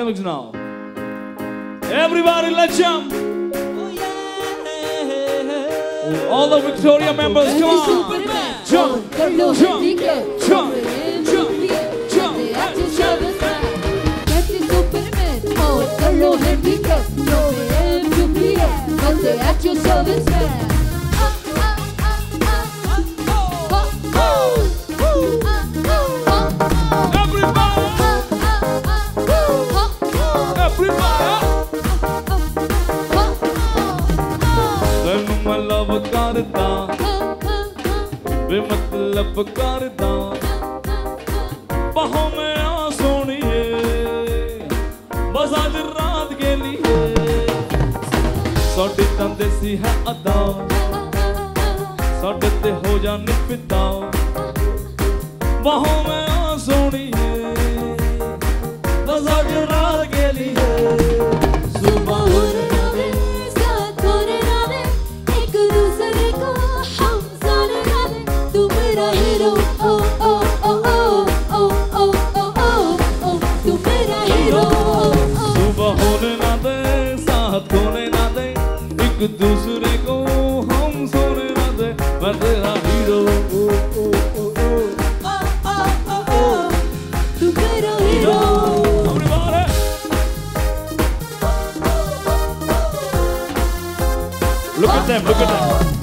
Dynamics now. Everybody, let's jump. All the Victoria members, come on. Jump, jump, jump, ਕਰਦਾ। ਵੇ ਮਤਲਬ ਕਰਦਾ। ਬਾਹੋਂ ਮੈਂ ਆ ਸੋਣੀਏ। ਬਸ ਅੱਜ ਰਾਤ ਕੇ ਲਈ ਸਾਡੇ ਤਾਂ ਦੇਸੀ ਹੈ ਅਦਾ। ਸਾਡੇ ਤੇ ਹੋ ਜਾਣੀ ਪਿਤਾ ਬਾਹੋਂ ਮੈਂ ਆ ਸੋਣੀਏ। ਬਸ ਅੱਜ ਰਾਤ एक दूसरे को हम सोने ना दे मैं तेरा hero O, O, O, O. Everybody. Look at them, look at them.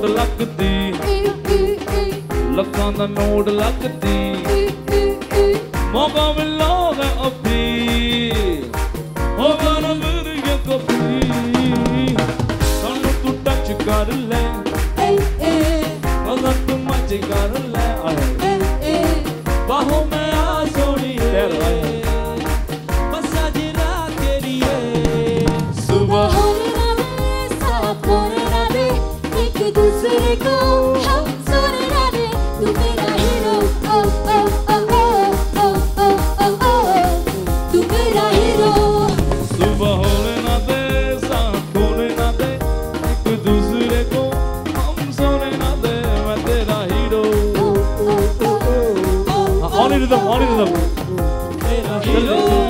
ਤੂੰ ਲੱਗਦੀ। ਲੱਖਾਂ ਦਾ ਨੋਟ ਲੱਗਦੀ। ਮੌਕਾ ਮਿਲੋਗਾ ਅਭੀ। ਹੋ ਗਨ ਮੇਰੀ ਕਭੀ ਸਾਨੂੰ ਤੂੰ ਟੱਚ ਕਰ ਲੈ। ਮਗਰ ਤੂੰ ਮੱਚ ਕਰ ਲੈ। ਆਏ। ਬਾਹੋਂ ਮੈਂ ਆ ਸੋਣੀ ਤੇਰੇ rhythm, on of them.